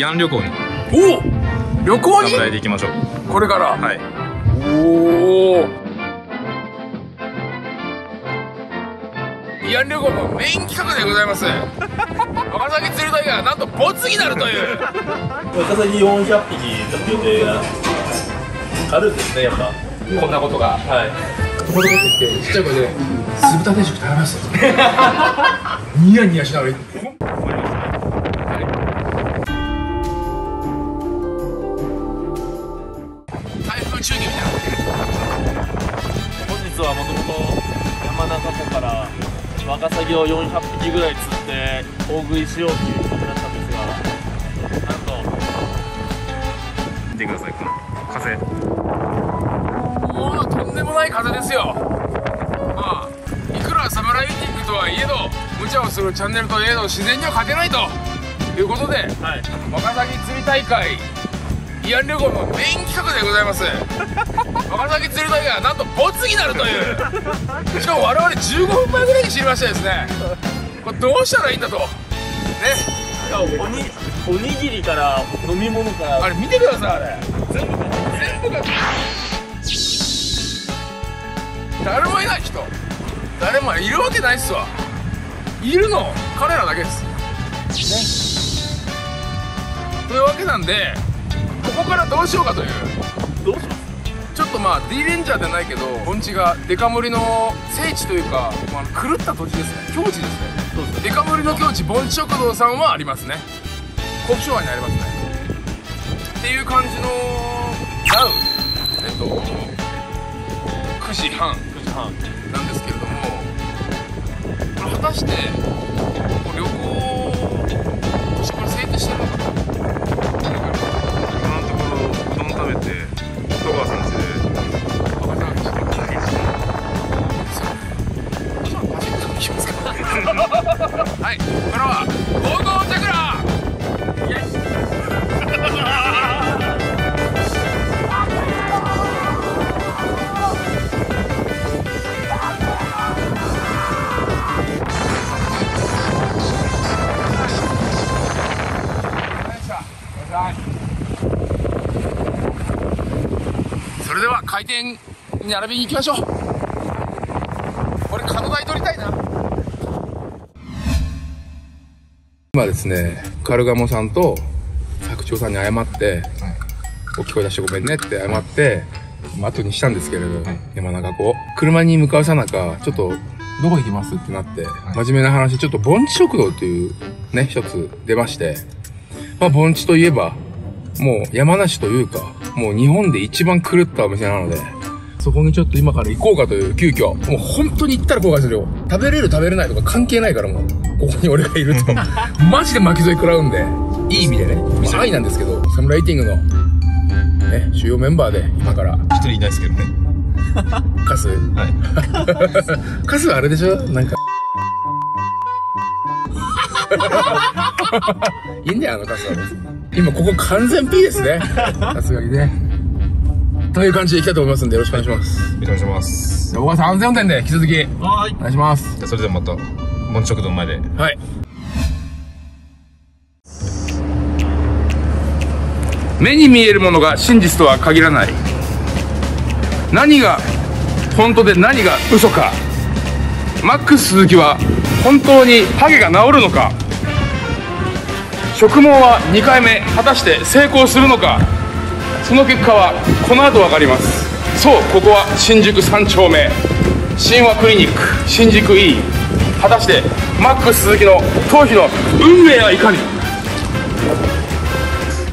慰安旅行におお旅行に？侍で行きましょう。これから？はい。おお慰安旅行のメイン企画でございます。若崎釣り隊がなんとボツになるという。ワカサギ400匹の予定があるんですねやっぱ。こんなことが。はい。ところどこってちっちゃい声で「酢豚定食食べました」ニヤニヤしながら山中湖からワカサギを400匹ぐらい釣って大食いしようっていう企画だったんですがなんと。見てくださいこの風。もうとんでもない風ですよ。まあいくらサムライティングとはいえど無茶をするチャンネルといえど自然には勝てないということではい。若崎釣り大会慰安旅行のメイン企画でございます。若崎釣り大会がなんとボツになるという。しかも我々15分前ぐらいに知りましてですね。これどうしたらいいんだと。ね。おにおにぎりから飲み物から。あれ見てくださいあれ。全部全部が。誰もいない人。誰もいるわけないっすわ。いるの彼らだけです。ね。というわけなんでここからどうしようかという。どうしますちょっとまあ D レンジャーじゃないけど盆地がデカ盛りの聖地というか、まあ、狂った土地ですね。境地ですね。そうですデカ盛りの境地盆地食堂さんはありますね。国昭和にありますね。っていう感じのダウ。ンえっと9時半。9時半。なんですけれどもこれ果たして旅行としてこれ制定してるのかな？うどん食べて戸川さん家で分からないはい、これはゴーゴーチャクラ回転に並びに行きましょう。これ角台取りたいな。今ですねカルガモさんと佐久長さんに謝って、大きい声出してごめんねって謝って後にしたんですけれど、山中湖。車に向かうさなかちょっとどこ行きますってなって、真面目な話ちょっと盆地食堂っていうね一つ出まして。まあ盆地といえばもう山梨というか、もう日本で一番狂ったお店なので、そこにちょっと今から行こうかという急遽、もう本当に行ったら後悔するよ。食べれる食べれないとか関係ないからもう、ここに俺がいると、マジで巻き添え食らうんで、いい意味でね、まあ愛なんですけど、サムライティングの、ね、主要メンバーで今から、一人いないですけどね。カス、はい。カスはあれでしょ？なんか。いいんだよ、あのカスは別に。今ここ完全 P ですね。さすがにね。という感じでいきたいと思いますんでよろしくお願いします。お願いします僕は3000運転で引き続きはーいお願いします。じゃあそれではまた盆地食堂の前ではい。目に見えるものが真実とは限らない。何が本当で何が嘘か。マックス鈴木は本当にハゲが治るのか。植毛は2回目果たして成功するのか？その結果はこの後分かります。そう、ここは新宿3丁目。神話クリニック新宿 E 果たしてマックス鈴木の頭皮の運命はいかに？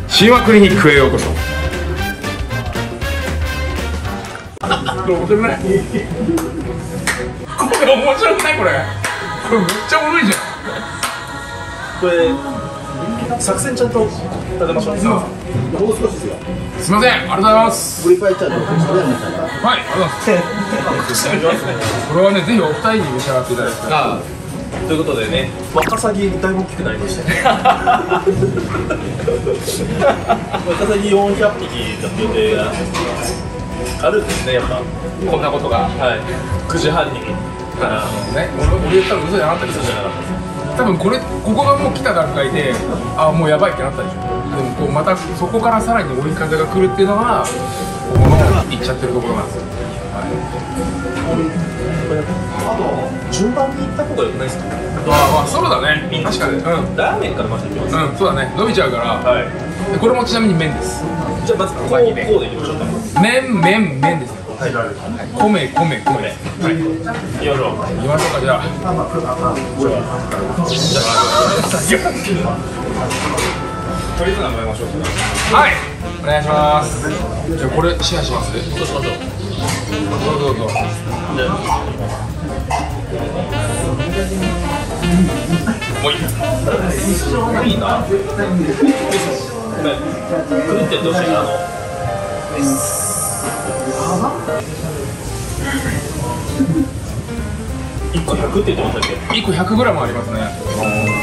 神話クリニックへようこそ面白くないこれ面白くない？これこれめっちゃおもろいじゃんこれ作戦ちゃんと立てましょうもう少しですよ。すいません。ありがとうございます。ブリファイチャーはいありがとうございます。これはねぜひお二人に召し上がっていただきたい。あということでね。ワカサギだいぶ大きくなりましたね。ワカサギ400匹の予定があるんですねやっぱ。こんなことが。はい。9時半に。からね俺俺言ったら嘘じゃなかったけど。じゃなかった。です多分これここがもう来た段階であもうやばいってなったでしょ。でもこうまたそこからさらに追い風が来るっていうのがここの行っちゃってるところなんですよ、はい、順番に行った方がよくないですか？ああそうだね。確かに。うん。ラーメンからまず行きます。うん、そうだね。伸びちゃうから、はい。でこれもちなみに麺です。じゃあまずこうこうでいきましょうか。麺麺麺ですねはい。はい米米。米は。い行きましょう行きましょうかじゃあとりあえず名前ましょうはい。お願いします。じゃあこれシェアします？どうぞどうぞ。もういい。いいな。ね、くるってやってほしいな、あの。一個百って言ってましたっけ？1個 100g ありますね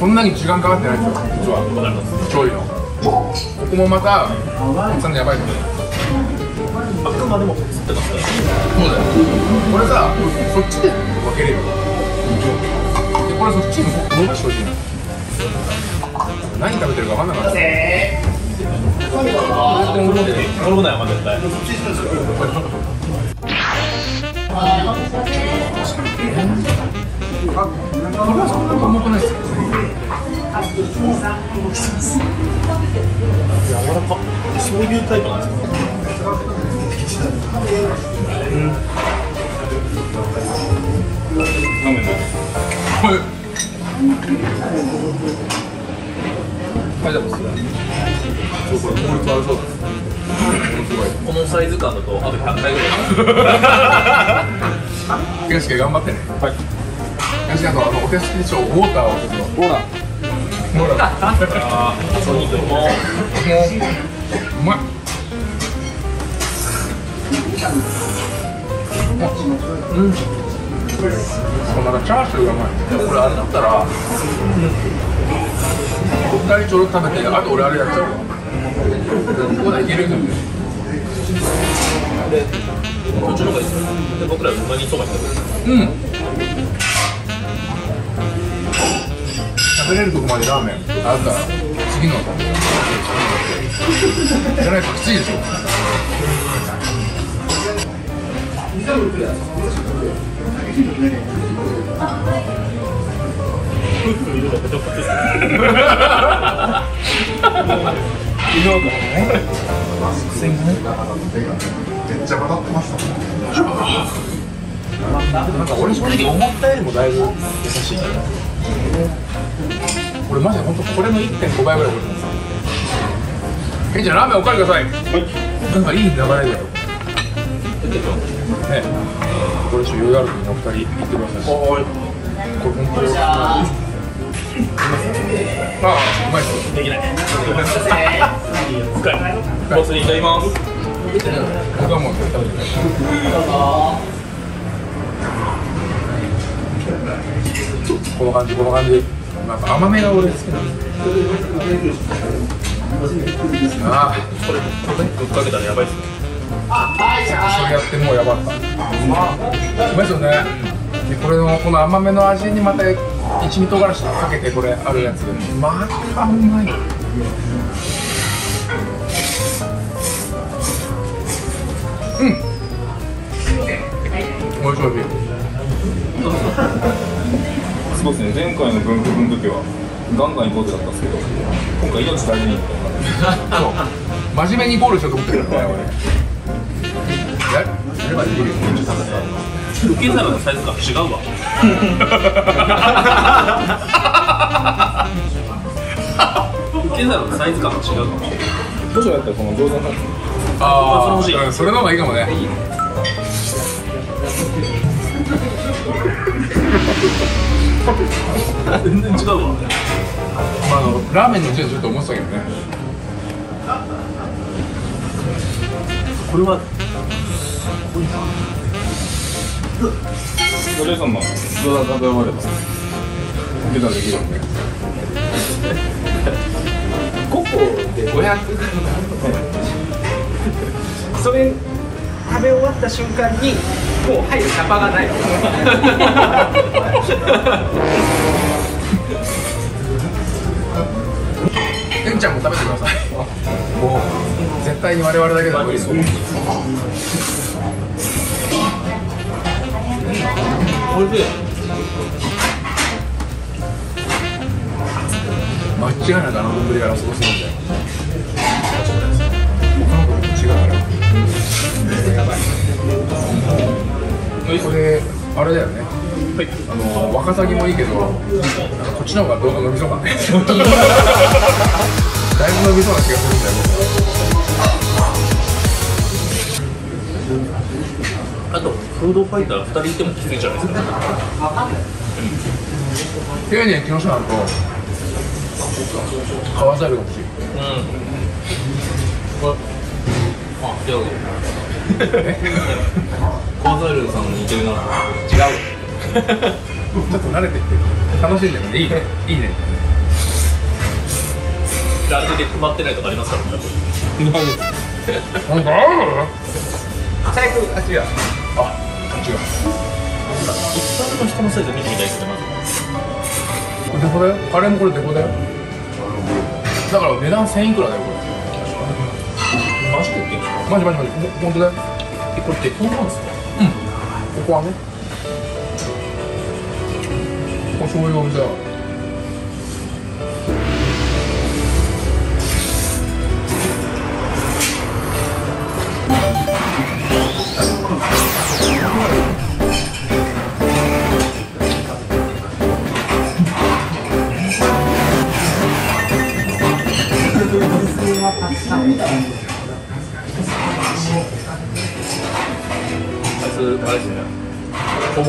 そんなに時間かかってないんですよ実はわかります。調理のここもまたボンチさんのやばいところあくまでも釣ってますから。そうだよこれさそっちで分けれるでこれそっちに伸ばしてほしいの何食べてるか分かんなかった転ぶなよ、ま絶対。これはそんなに重くないですよ柔らか。そういうタイプなんですか。このサイズ感だと、あと100回ぐらい。頑張ってねはい東家あとあのお手すきでしょウォーターをちょっとほら。ほらああ、そういうのも。もううまいうん。そうまだチャーシューがうまいこれあれだったらお二人ちょろっと食べてあと俺あれやっちゃうわここでいけるん。だよねで、こっちの方がいいです。で、僕ら馬にそばに食べる。うん。食べれるとこまでラーメンあったら次のじゃないときついでしょなん。か俺正直思ったよりもだいぶ優しい俺マジで本当これの1.5倍ぐらい覚えてますケンちゃんラーメンおかわりくださいはいなんかいい流れだよねこれちょっと余裕ある時にお二人行ってくださいはいこれ本当にああうまいっすできない。深い。ボスにいただきます。僕はもう食べてないこの感じこの感じなんか甘めが俺好きなんですああこれ、ぶっかけたらやばいっすね。それやってもうやばかったうまいですよねでこれのこの甘めの味にまた一味唐辛子かけてこれあるやつでまたうまいうんおいしいおいしいそうですね、前回の分布の時はガンガン行こうってだったんですけど今回命大事に行ったそう真面目にゴールしようと思ってるからね俺やればできるよ受け皿のサイズ感違うわ。受け皿のサイズ感が違うかもしれない。どうしようやったらこの餃子のあそれ欲しいあ、うん、それの方がいいかもねいい全然違うわまあ、あのラーメンの味はちょっと思ってたけどね。これはそれさんのどうだ食べ終われば出たらできるよね5個で500それ食べ終わった瞬間にもう入るキャパがない えんちゃんも食べてください。もう絶対に我々だけでは無理です。おいしい。間違いなくあの丼がラスボスなんだよこれあれだよね、あのワカサギもいいけどなんかこっちの方が動画伸びそうだね。だいぶ伸びそうな気がするんだよあとフードファイター2人いてもきついじゃないですか僕丁寧に木下さんと川猿が欲しいうん。これあ違うコウザルさんに似てるな。違う。ちょっと慣れてきて楽しんでるねいいね。いいね。あれで決まってないとかありますか？らねなんかある？最悪あ違う。あ違う。一般の人のサイズ見てみたいですねまず。これ？デコだよカレーもこれデコだよ。だから値段1000いくらだよこマジで言ってんですかれマジマジマジ。ほ本当だ。よえこれデコなんですか？ここはね。ここそういうお店だ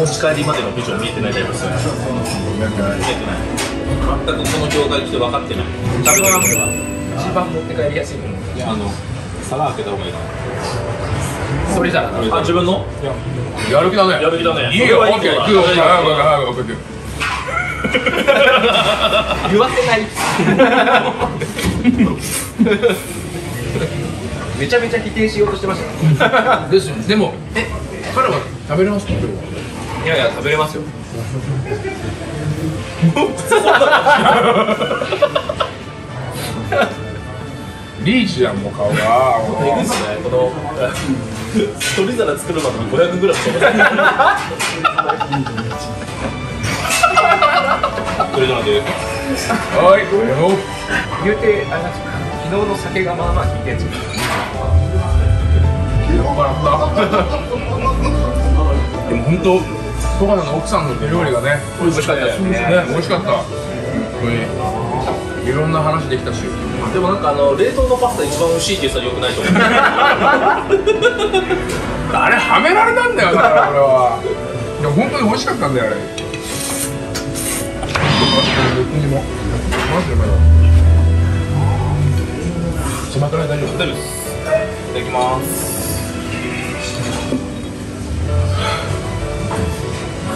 持ち帰りまでのビジョン見えてないタイプですよね。見えてない。全くこの業界来て分かってない。食べ一番持って帰りやすいものいやあの皿開けた方がいいな。それじゃなあ自分の？やる気だね。やる気だね。いいよ。OK いい。よ行くよ早く早く早く。言わせない。めちゃめちゃ否定しようとしてました。ですよでもえ？彼は食べれますか？いやいや食べれますよ。リーチじゃん。もう顔がえぐいっすねこの一人皿作るまでに500グラムそれじゃなくてはいこれを言うてあれなん。ですか昨日の酒がまあまあ効いてん。すよ笑ったでも本当戸川の奥さんの手料理がね美味しかったですねね美味しかった。本当に。いろんな話できたし。でもなんかあの冷凍のパスタ一番美味しいって言ったらよくないと思う。あれはめられたんだよだから俺は。いや本当に美味しかったんだよあれ。別にもマジでまだ。しまない大丈夫大丈夫です。いただきます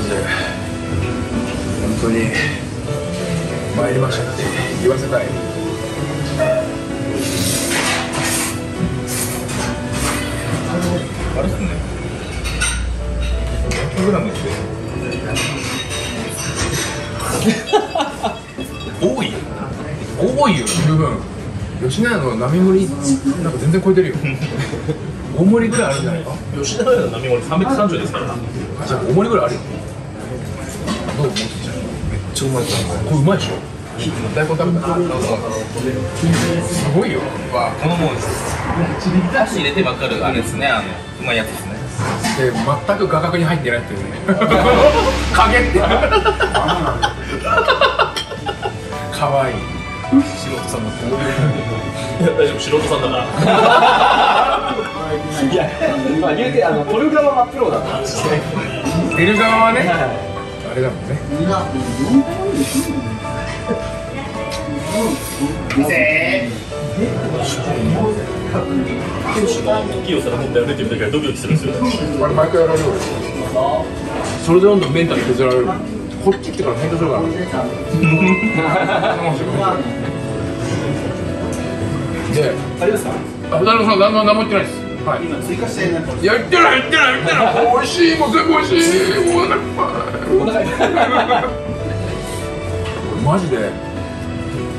マジで本当に参りましたって言わせたい。あれですね。100グラムって。多い？多いよ十分。吉野家の並盛りなんか全然超えてるよ。大盛りぐらいあるんじゃないか？吉田屋の並盛り330ですからな。あじゃあ大盛りぐらいあるよめっちゃうまいこれうまいでしょ大根食べたすごいよ。わこのもんです箸入れて分かるあれですねあのうまいやつですねで全く画角に入ってないっていうね影ってかわいい素人さんだった大丈夫素人さんだからいやまあ言うてあの撮る側はプロだったんですね出る側はねあれだもんね。店主が器用さら持って歩いてる時はドキドキするんですよあれ毎回やられるよそれでどんどんメンタル削られるこっち来てから変動するからでありますかあ、旦那さん、旦那何も言ってない。です。はい。今追加してないいや、ってない、言ってない、言ってない。美味しい、もう全部美味しい。もうなか。いっぱいマジで。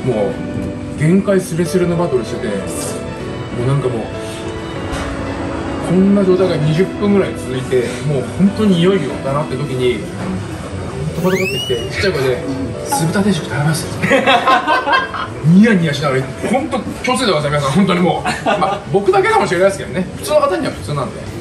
もう。限界すれすれのバトルしてて。もうなんかもう。こんな状態が20分ぐらい続いて、もう本当にいよいよだなって時に。トコトコってきて、ちっちゃい声で。酢豚定食食べます。ニヤニヤしながら、本当気をつけてください、皆さん、本当にもう。まあ、僕だけかもしれないですけどね。普通の方には普通なんで。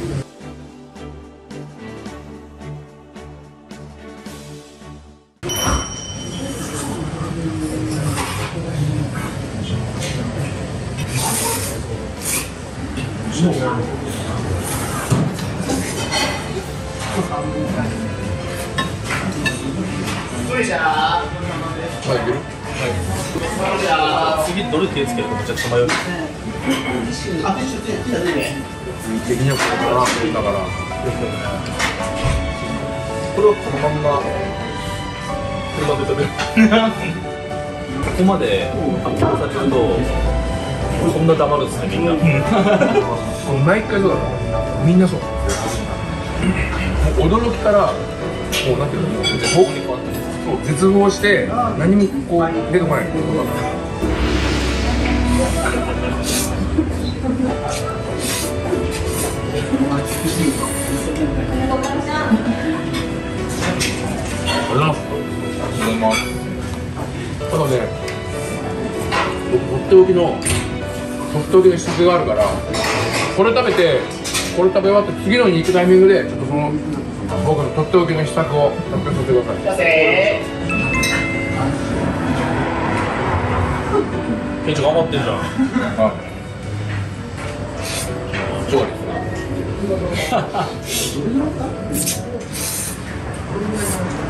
これをこのまんま車で食べる。ここまで発表されるとこんな黙るんですねみん。な毎回そうだ。みんなそう。驚きからもうなんていうの？もう絶望そう絶望して何もこう出てこない ただね僕とっておきのとっておきの施策があるからこれ食べてこれ食べ終わって次のに行くタイミングでちょっとその僕のとっておきの施策を発表させてください。店長頑張ってんじゃん。はい。調理ですね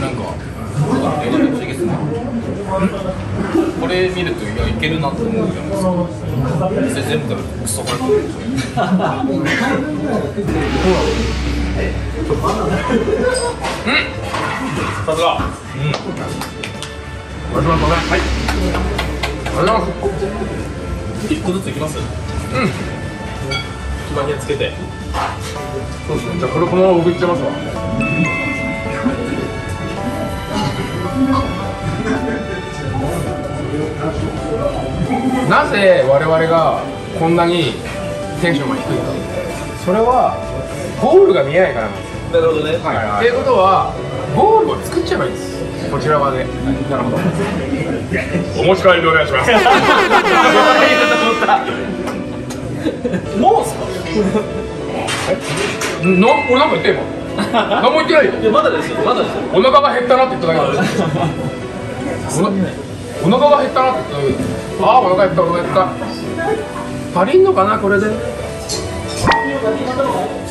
なん。か、え次ですね。これ見ると、いや、いけるなって思うじゃないですか。全部からクソ辛くて。さすが。お願いしますはいありが。とうございます一個ずついきますうん。決まりにつけてそうですね。じゃあこれこのまま僕いっちゃいますわ。なぜ我々がこんなにテンションが低いかそれはゴールが見えないからなんですなるほどね。はい、っていうことはゴールを作っちゃえばいいんです。こちら側で。なるほど。お持ち帰りでお願いします。もうっすか？な俺なんか言ってんの 何も言ってないよ。いやまだですよまだですよ。お腹が減ったなって言っただけだよ。お腹が減ったなって言っただけだよ。ああお腹減ったお腹減った。足りんのかなこれで。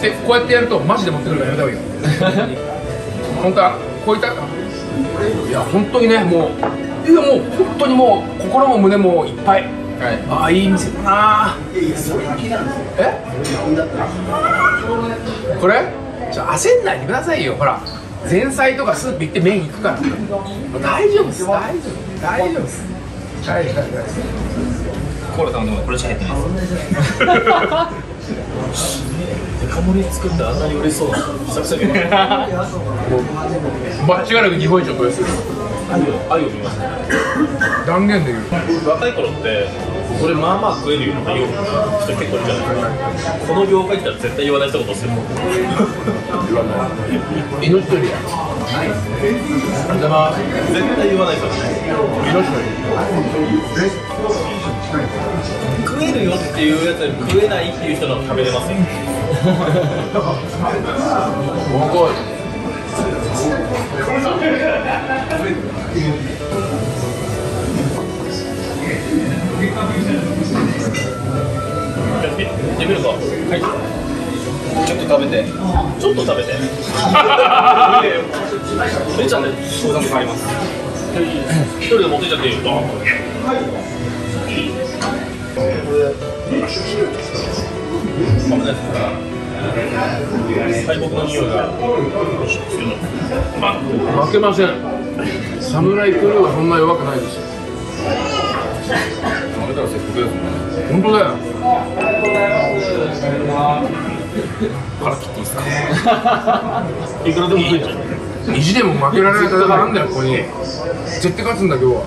でこうやってやるとマジで持ってくるからやめた方がいいよ。本当はこういったいや本当にねもういやもう本当にもう心も胸もいっぱい、はい。ああいい店。だなえ？これ？ちょ焦んないでくださいよ。ほら前菜とかスープ行って麺行くから。大丈夫です。大丈夫大丈夫です。大丈夫大丈夫大丈コーラさんでもこれしか入ってないですデカ盛り作ってあんなに嬉しそうな久々に見ました夫間違いなく日本一の豊洲です愛を愛を見ましたね。断言できる若い頃ってこれまあまあ食えるよって言う人結構いるじゃないですかこの業界来たら絶対言わない一言ですよ命取りやありがとうございます。絶対言わないですよね命取り食えるよっていうやつより食えないっていう人の食べれますよ。僕やってみるかはいちょっと食べて。ちょっっと食べて。ちゃね。相談変わります。一人で持ってっちゃっていいよ。危ないですから敗北の匂いが負けません。サムライクルーはそんな弱くないですよ。負けたら切腹ですもんね。本当だよ。腹切っていいですか？いくらでも食えちゃう。意地でも負けられない戦いなんだよここに。絶対勝つんだ今日は。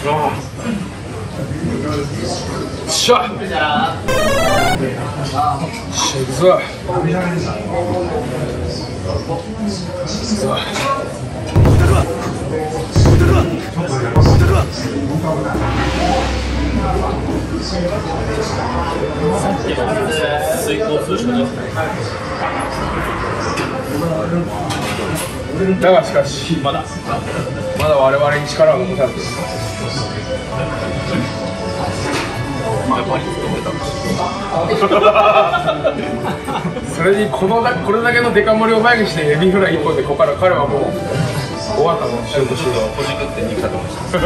よっしゃ行くぞさあ遂行するしかだがしかしまだまだ我々に力は残されてい前パリに勤めたんですよそれにこのだこれだけのデカ盛りを前にしてエビフライ一本でここから彼はもう終わったの仕事してほじくって肉食べました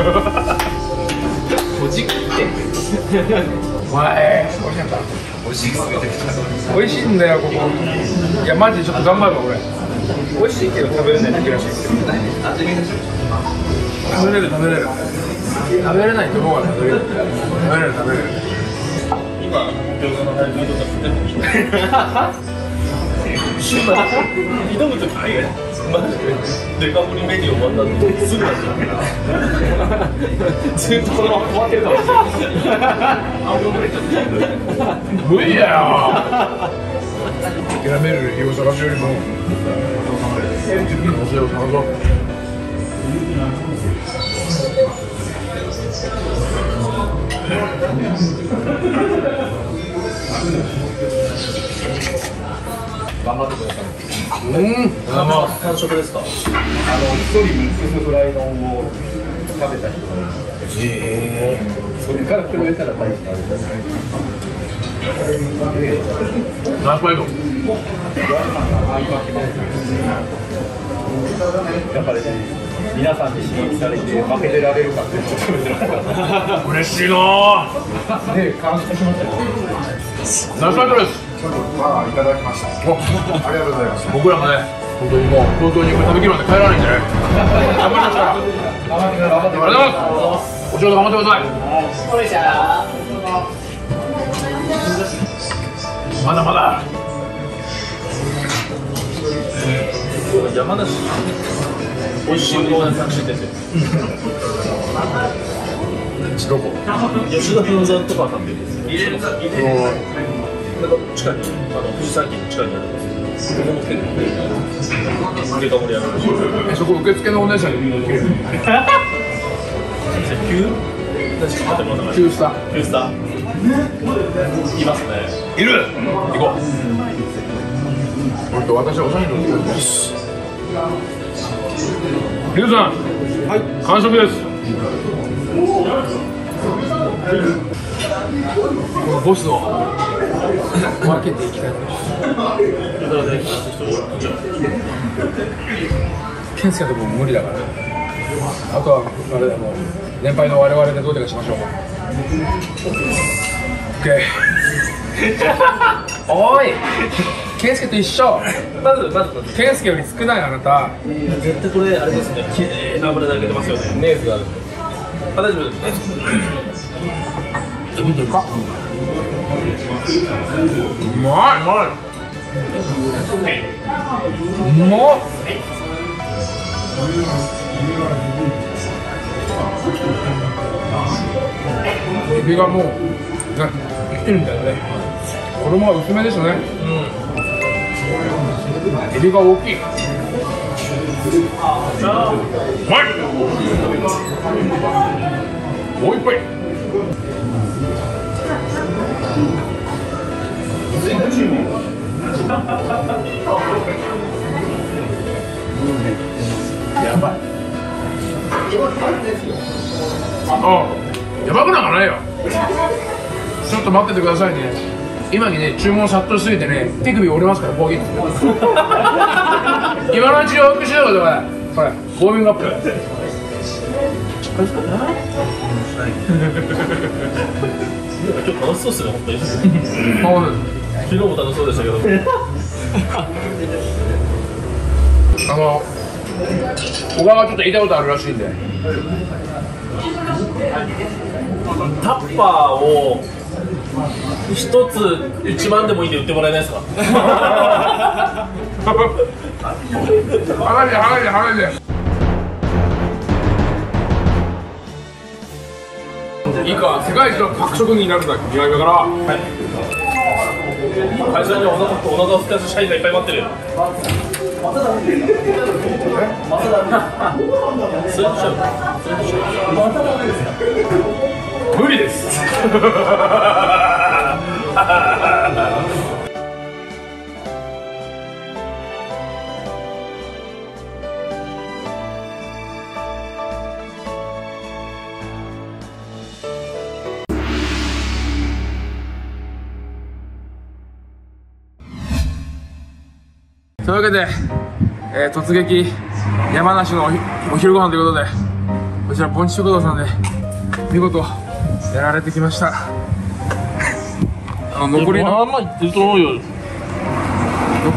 ほじくってお前美味しかった美味しいすめちゃくちゃ美味しいんだよここいやマジでちょっと頑張るわ俺美味しいけど食べれない。だけらしいです食べれる食べれる食べれないと思うから食べれる食べれる食べれる今餃子の配分とか食ってるでしょ挑む時早いマジでデカ盛りメニュー終わった後すぐなっちゃうずっとこのまま止まってるかもしれない無理だ。よ諦める理由を探すよりも可能性を探そう頑張ってください。うんまあ完食ですかあの一人ミックスフライ丼を食べた人がええーそれから比べたら大したあれじゃないナイスファイトやっぱりね皆さんに刺激されて負けてられるかってちょっと食べてなかった嬉しいなね感謝しましたよナイスファイトですまあいただきました。ありがとうございます。僕らもね本当にもう本当にこれ食べきるまで帰らないんでね頑張りますからありがとうございますお仕事頑張ってくださいまだまだ山梨美味しいうどん。屋さん。知っててどこ吉田不動産とかさん。っていうん。ですよなん。か地下にあの藤沢駅の地下にあるん。ですけどここも結構デカ盛りあるしそこ受付のお姉さん。に聞ける急確か建物の中に急スタ急スタいますねいる行こう俺と私はおしゃれに乗ってくださいリュウさんはい。完食です。このボスを分けていきたいと。思います健介と僕無理だから。あとはあれだもう年配の我々でどうにかしましょう。OK おい健介と一緒。まずまずより少ないあなた。絶対これあれですね。綺麗な油で揚げてますよね。ネーズがある。あ大丈夫です。エビでかっうまい。うまい。うまっエビがもうね生きてるみたいだね。衣が薄めですねエビが大きいうまいもう一杯。やばい。あやばくなんかないよ。ちょっと待っててくださいね。今にね注文殺到しすぎてね手首折れますからボギー今のうちに多くしようとかこれ。ウォーミングアップ。今日楽しそうですね本当に。昨日も楽しそうでしたけど。あの小川がちょっと言いたいことあるらしいんで。タッパーを一つ1万でもいいんで売ってもらえないですか？いいか世界一の角職人になるんだ宮城から。会社にはお腹お腹を空かす社員がいっぱい待ってる。よ 無理です いうわけで、えー突撃山梨のお昼ご飯ということでこちら盆地食堂さんで見事やられてきました。あの残りの残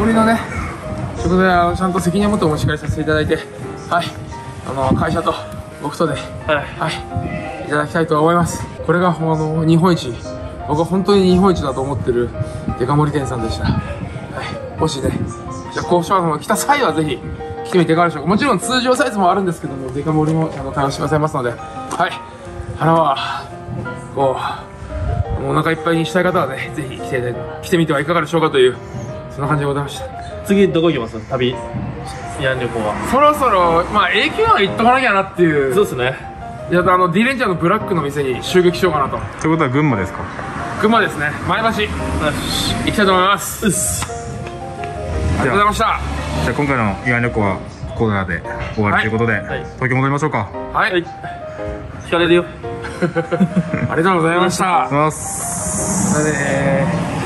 りのね食材はちゃんと責任を持ってお持ち帰りさせていただいてはい。あの会社と僕とではい。はい。いただきたいと思います。これがあの日本一。僕は本当に日本一だと思ってるデカ盛り店さんでした。はい。もしね交渉の来た際はぜひ来てみていかがでしょうか。もちろん通常サイズもあるんですけどもデカ盛りもちゃんと対応してくださいますので。はい。腹はこうお腹いっぱいにしたい方はねぜひ来て来てみてはいかがでしょうかというそんな感じでございました。次どこ行きます？旅。慰安旅行は。そろそろまあ永久は行っとかなきゃなっていう。そうですね。いやあの D レンジャーのブラックの店に襲撃しようかなと。ということは群馬ですか？群馬ですね。前橋。行きたいと思います。うっすありがとうございました。じゃあ今回の慰安旅行はここらで終わりということで、い。東京戻りましょうか。はい、はい。聞かれるよ。ありがとうございました。おはようございます